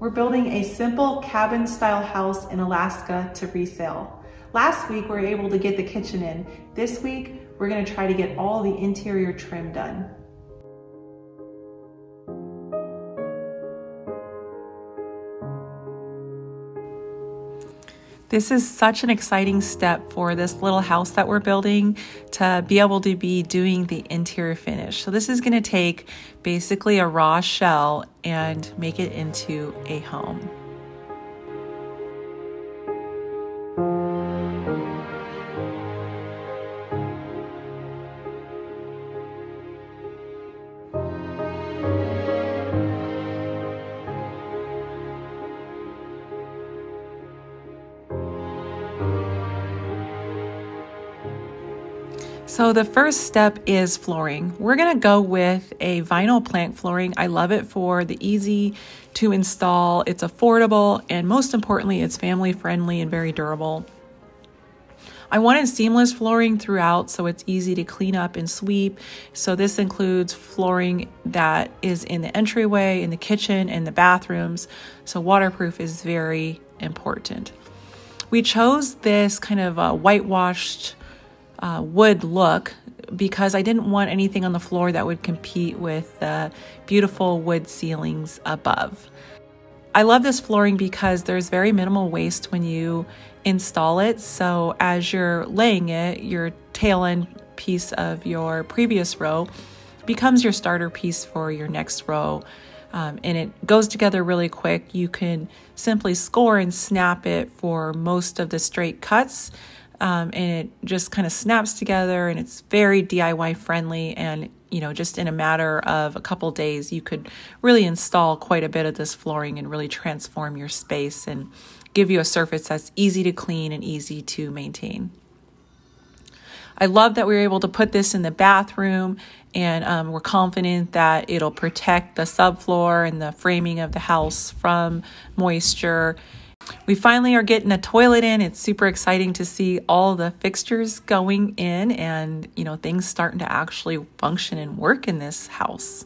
We're building a simple cabin style house in Alaska to resale. Last week, we were able to get the kitchen in. This week, we're gonna try to get all the interior trim done. This is such an exciting step for this little house that we're building to be able to be doing the interior finish. So this is gonna take basically a raw shell and make it into a home. So the first step is flooring. We're gonna go with a vinyl plank flooring. I love it for the easy to install, it's affordable, and most importantly, it's family friendly and very durable. I wanted seamless flooring throughout so it's easy to clean up and sweep. So this includes flooring that is in the entryway, in the kitchen, and the bathrooms. So waterproof is very important. We chose this kind of a whitewashed uh, wood look because I didn't want anything on the floor that would compete with the beautiful wood ceilings above. I love this flooring because there's very minimal waste when you install it. So as you're laying it, your tail end piece of your previous row becomes your starter piece for your next row. Um, and it goes together really quick. You can simply score and snap it for most of the straight cuts um, and it just kind of snaps together and it's very DIY friendly and you know just in a matter of a couple days you could really install quite a bit of this flooring and really transform your space and give you a surface that's easy to clean and easy to maintain. I love that we were able to put this in the bathroom and um, we're confident that it'll protect the subfloor and the framing of the house from moisture we finally are getting a toilet in. It's super exciting to see all the fixtures going in and, you know, things starting to actually function and work in this house.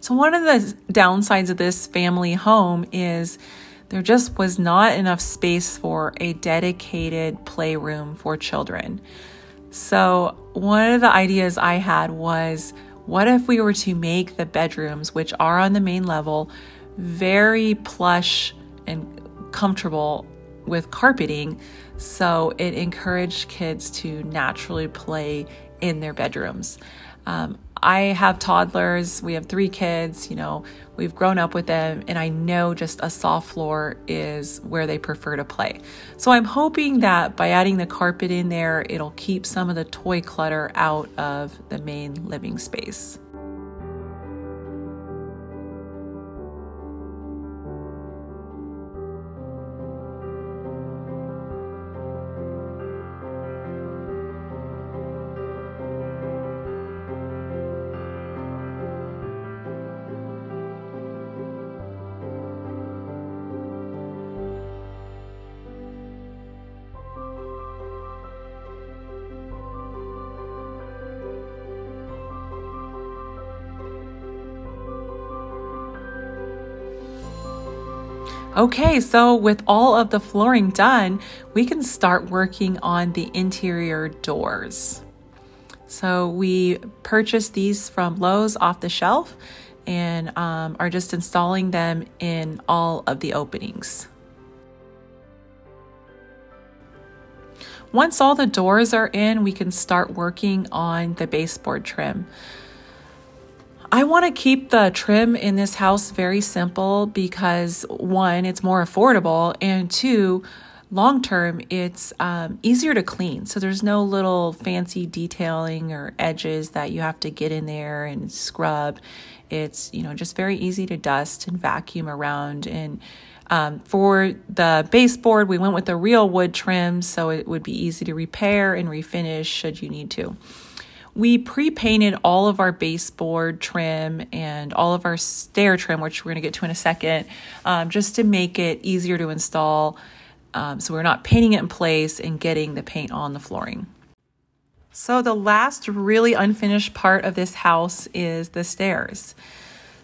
So, one of the downsides of this family home is there just was not enough space for a dedicated playroom for children. So, one of the ideas I had was what if we were to make the bedrooms, which are on the main level, very plush and comfortable with carpeting. So it encouraged kids to naturally play in their bedrooms. Um, I have toddlers, we have three kids, you know, we've grown up with them, and I know just a soft floor is where they prefer to play. So I'm hoping that by adding the carpet in there, it'll keep some of the toy clutter out of the main living space. Okay, so with all of the flooring done, we can start working on the interior doors. So we purchased these from Lowe's off the shelf and um, are just installing them in all of the openings. Once all the doors are in, we can start working on the baseboard trim. I want to keep the trim in this house very simple because one, it's more affordable, and two, long term, it's um, easier to clean. So there's no little fancy detailing or edges that you have to get in there and scrub. It's you know just very easy to dust and vacuum around. And um, for the baseboard, we went with the real wood trim, so it would be easy to repair and refinish should you need to. We pre-painted all of our baseboard trim and all of our stair trim, which we're going to get to in a second, um, just to make it easier to install. Um, so we're not painting it in place and getting the paint on the flooring. So the last really unfinished part of this house is the stairs.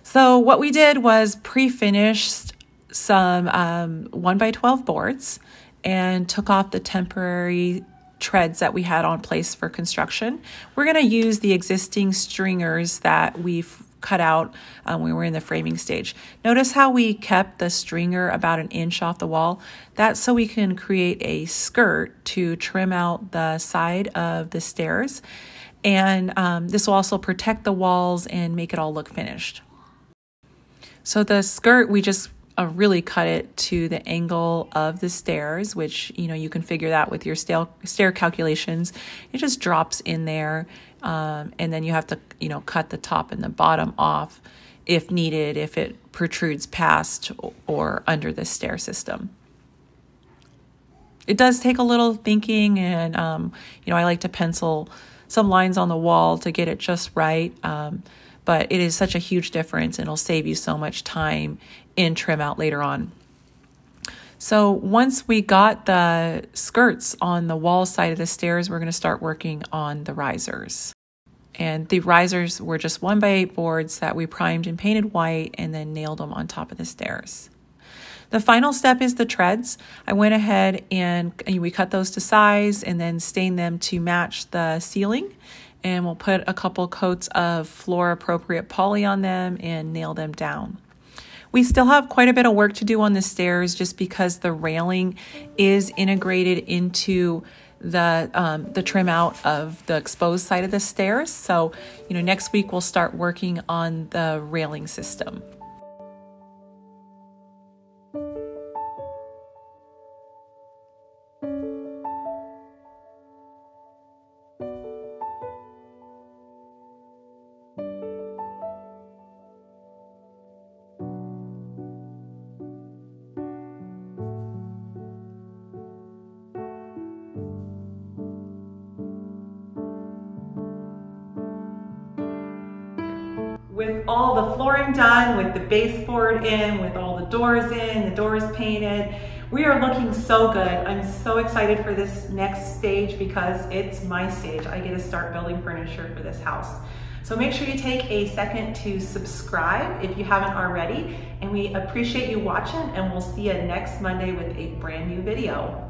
So what we did was pre-finished some um, 1 by 12 boards and took off the temporary treads that we had on place for construction. We're going to use the existing stringers that we've cut out um, when we were in the framing stage. Notice how we kept the stringer about an inch off the wall? That's so we can create a skirt to trim out the side of the stairs. And um, this will also protect the walls and make it all look finished. So the skirt, we just uh, really cut it to the angle of the stairs, which, you know, you can figure that with your stair, stair calculations. It just drops in there. Um, and then you have to, you know, cut the top and the bottom off if needed, if it protrudes past or under the stair system. It does take a little thinking, and, um, you know, I like to pencil some lines on the wall to get it just right. Um, but it is such a huge difference and it'll save you so much time in trim out later on. So once we got the skirts on the wall side of the stairs, we're going to start working on the risers. And the risers were just one by eight boards that we primed and painted white and then nailed them on top of the stairs. The final step is the treads. I went ahead and we cut those to size and then stained them to match the ceiling. And we'll put a couple coats of floor appropriate poly on them and nail them down. We still have quite a bit of work to do on the stairs just because the railing is integrated into the um, the trim out of the exposed side of the stairs. So, you know, next week we'll start working on the railing system. All the flooring done, with the baseboard in, with all the doors in, the doors painted, we are looking so good. I'm so excited for this next stage because it's my stage. I get to start building furniture for this house. So make sure you take a second to subscribe if you haven't already. And we appreciate you watching and we'll see you next Monday with a brand new video.